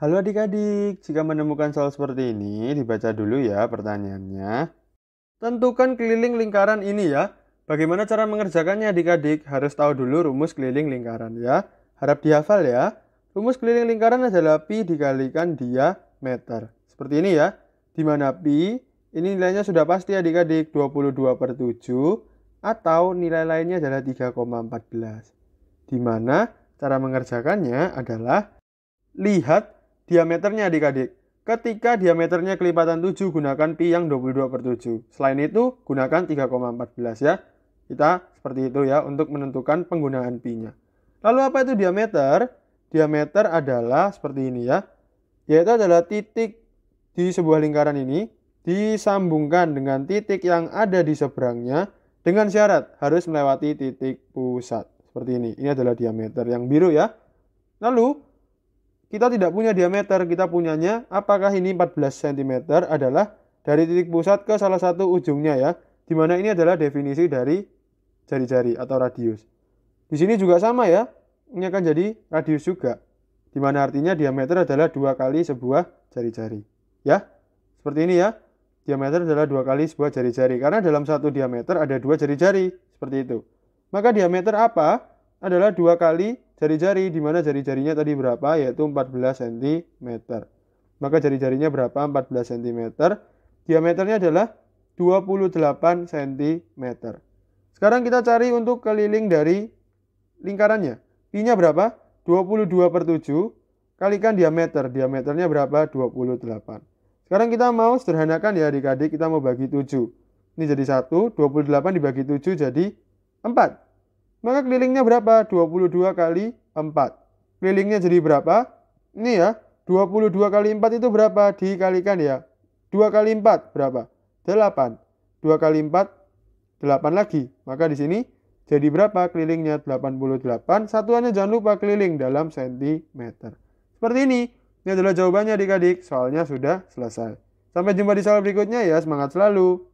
Halo adik-adik, jika menemukan soal seperti ini, dibaca dulu ya pertanyaannya. Tentukan keliling lingkaran ini ya. Bagaimana cara mengerjakannya adik-adik? Harus tahu dulu rumus keliling lingkaran ya. Harap dihafal ya. Rumus keliling lingkaran adalah pi dikalikan diameter. Seperti ini ya. Di mana pi, ini nilainya sudah pasti adik-adik 22 per 7 atau nilai lainnya adalah 3,14. Di mana cara mengerjakannya adalah lihat diameternya adik-adik. Ketika diameternya kelipatan 7 gunakan pi yang 22 per 7. Selain itu gunakan 3,14 ya. Kita seperti itu ya untuk menentukan penggunaan pi-nya. Lalu apa itu diameter? Diameter adalah seperti ini ya. Yaitu adalah titik di sebuah lingkaran ini disambungkan dengan titik yang ada di seberangnya dengan syarat harus melewati titik pusat. Seperti ini. Ini adalah diameter yang biru ya. Lalu kita tidak punya diameter, kita punyanya apakah ini 14 cm adalah dari titik pusat ke salah satu ujungnya ya. Di mana ini adalah definisi dari jari-jari atau radius. Di sini juga sama ya, ini akan jadi radius juga. Di mana artinya diameter adalah dua kali sebuah jari-jari. Ya, seperti ini ya. Diameter adalah dua kali sebuah jari-jari. Karena dalam satu diameter ada dua jari-jari. Seperti itu. Maka diameter apa? Adalah dua kali jari-jari di mana jari-jarinya tadi berapa yaitu 14 cm. Maka jari-jarinya berapa? 14 cm. Diameternya adalah 28 cm. Sekarang kita cari untuk keliling dari lingkarannya. Pi-nya berapa? 22 per 7 kalikan diameter. Diameternya berapa? 28. Sekarang kita mau sederhanakan ya adik-adik, kita mau bagi 7. Ini jadi 1, 28 dibagi 7 jadi 4. Maka kelilingnya berapa? 22 kali 4. Kelilingnya jadi berapa? Ini ya, 22 kali 4 itu berapa? Dikalikan ya. 2 kali 4 berapa? 8. 2 kali 4, 8 lagi. Maka di sini jadi berapa kelilingnya? 88. Satuannya jangan lupa keliling dalam sentimeter. Seperti ini. Ini adalah jawabannya adik-adik. Soalnya sudah selesai. Sampai jumpa di soal berikutnya ya. Semangat selalu.